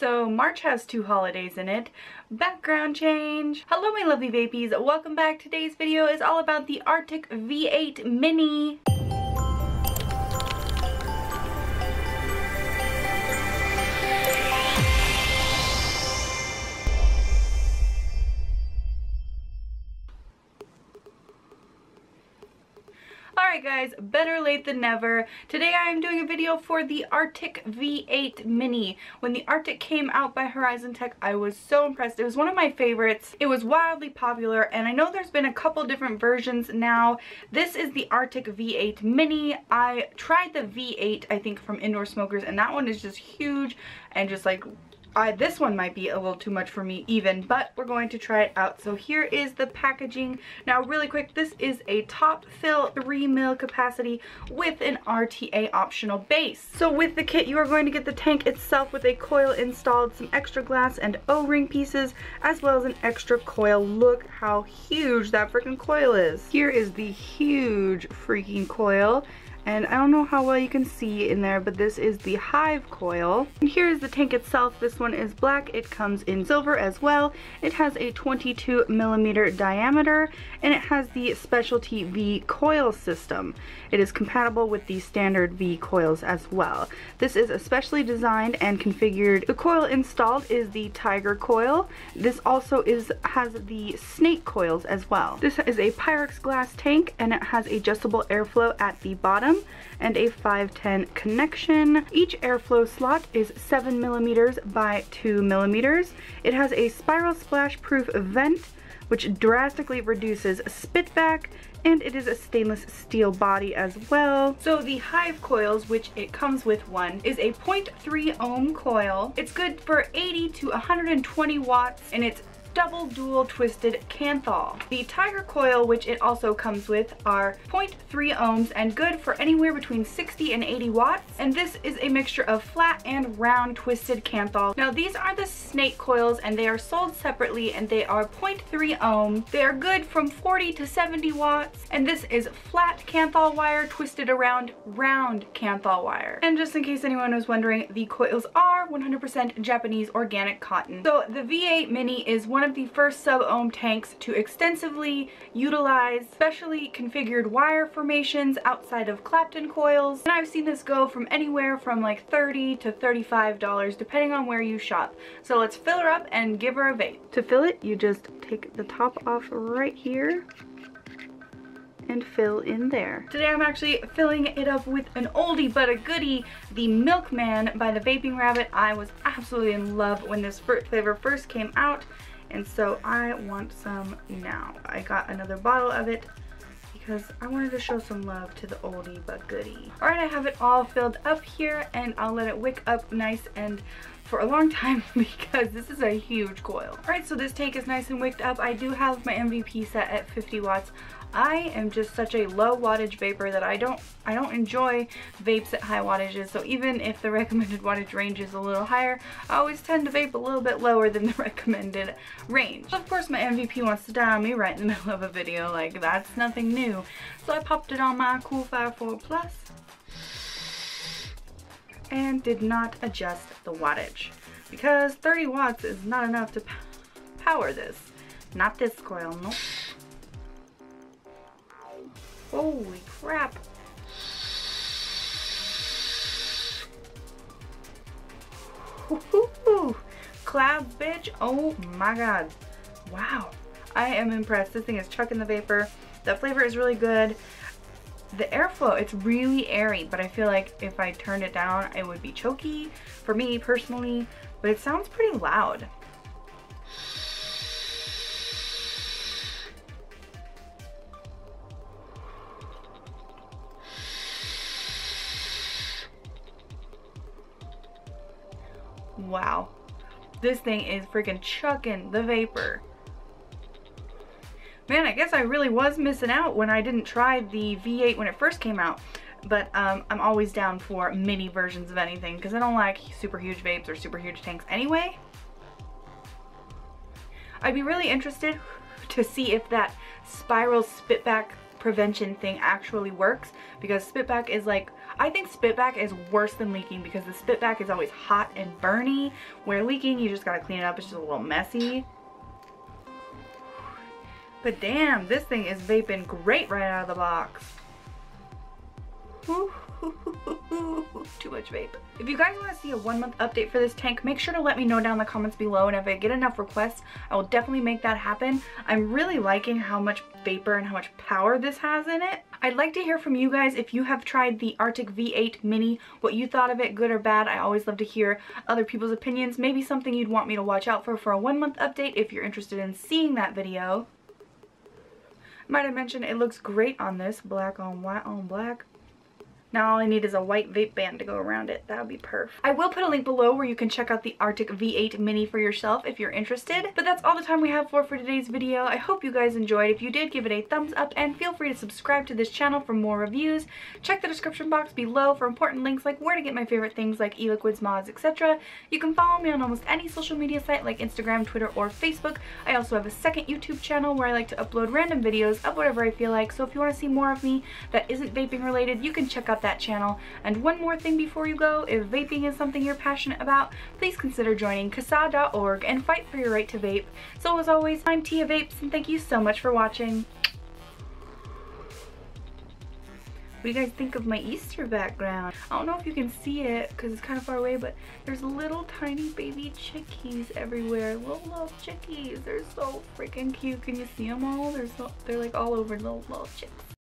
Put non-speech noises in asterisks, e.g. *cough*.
So March has two holidays in it. Background change. Hello my lovely vapies. Welcome back. Today's video is all about the Arctic V8 Mini. Guys, better late than never. Today I am doing a video for the Arctic V8 Mini. When the Arctic came out by Horizon Tech, I was so impressed. It was one of my favorites. It was wildly popular and I know there's been a couple different versions now. This is the Arctic V8 Mini. I tried the V8 I think from Indoor Smokers and that one is just huge and just like I, this one might be a little too much for me even, but we're going to try it out. So here is the packaging. Now really quick, this is a top fill 3 mil capacity with an RTA optional base. So with the kit, you are going to get the tank itself with a coil installed, some extra glass and O-ring pieces, as well as an extra coil. Look how huge that freaking coil is. Here is the huge freaking coil and I don't know how well you can see in there but this is the hive coil. And here is the tank itself. This one is black. It comes in silver as well. It has a 22 millimeter diameter and it has the specialty V coil system. It is compatible with the standard V coils as well. This is especially designed and configured. The coil installed is the tiger coil. This also is has the snake coils as well. This is a pyrex glass tank and it has adjustable airflow at the bottom and a 510 connection. Each airflow slot is 7 millimeters by 2 millimeters. It has a spiral splash proof vent which drastically reduces spitback and it is a stainless steel body as well. So the Hive coils, which it comes with one, is a 0.3 ohm coil. It's good for 80 to 120 watts and it's double dual twisted Kanthal. The Tiger coil, which it also comes with, are 0.3 ohms and good for anywhere between 60 and 80 watts. And this is a mixture of flat and round twisted Kanthal. Now these are the snake coils and they are sold separately and they are 0.3 ohm. They are good from 40 to 70 watts. And this is flat Kanthal wire twisted around round Kanthal wire. And just in case anyone was wondering, the coils are 100% Japanese organic cotton. So the V8 Mini is one one of the first sub-ohm tanks to extensively utilize specially configured wire formations outside of Clapton coils. And I've seen this go from anywhere from like 30 to $35 depending on where you shop. So let's fill her up and give her a vape. To fill it, you just take the top off right here and fill in there. Today I'm actually filling it up with an oldie but a goodie, the Milkman by the Vaping Rabbit. I was absolutely in love when this fruit flavor first came out and so I want some now. I got another bottle of it because I wanted to show some love to the oldie but goodie. Alright, I have it all filled up here and I'll let it wick up nice and for a long *laughs* time because this is a huge coil. Alright, so this tank is nice and wicked up. I do have my MVP set at 50 watts. I am just such a low wattage vapor that I don't I don't enjoy vapes at high wattages so even if the *laughs* recommended wattage range is a little higher I always tend to vape a little bit lower than the *laughs* recommended range. Of course my MVP wants to die on me right in the *laughs* middle of a video like that's nothing new so I popped it on my Cool 4 Plus and did not adjust the wattage because 30 watts is not enough to power this. Not this coil, nope. Holy crap. Clouds, bitch. Oh my god. Wow. I am impressed. This thing is chucking the vapor. The flavor is really good. The airflow, it's really airy, but I feel like if I turned it down, it would be choky for me personally, but it sounds pretty loud. Wow. This thing is freaking chucking the vapor. Man, I guess I really was missing out when I didn't try the V8 when it first came out. But um, I'm always down for mini versions of anything because I don't like super huge vapes or super huge tanks anyway. I'd be really interested *laughs* to see if that spiral spitback prevention thing actually works because spitback is like I think spitback is worse than leaking because the spitback is always hot and burny where leaking you just gotta clean it up it's just a little messy but damn this thing is vaping great right out of the box *laughs* too much vape. If you guys want to see a one month update for this tank, make sure to let me know down in the comments below and if I get enough requests, I will definitely make that happen. I'm really liking how much vapor and how much power this has in it. I'd like to hear from you guys if you have tried the Arctic V8 Mini, what you thought of it, good or bad. I always love to hear other people's opinions, maybe something you'd want me to watch out for for a one month update if you're interested in seeing that video. Might I mention it looks great on this, black on white on black. Now all I need is a white vape band to go around it. That would be perf. I will put a link below where you can check out the Arctic V8 Mini for yourself if you're interested. But that's all the time we have for for today's video. I hope you guys enjoyed. If you did, give it a thumbs up and feel free to subscribe to this channel for more reviews. Check the description box below for important links like where to get my favorite things like e-liquids, mods, etc. You can follow me on almost any social media site like Instagram, Twitter, or Facebook. I also have a second YouTube channel where I like to upload random videos of whatever I feel like. So if you want to see more of me that isn't vaping related, you can check out that channel. And one more thing before you go, if vaping is something you're passionate about, please consider joining CASAA.org and fight for your right to vape. So as always, I'm Tia Vapes and thank you so much for watching. What do you guys think of my Easter background? I don't know if you can see it because it's kind of far away, but there's little tiny baby chickies everywhere. Little, little chickies. They're so freaking cute. Can you see them all? They're, so, they're like all over little, little chicks.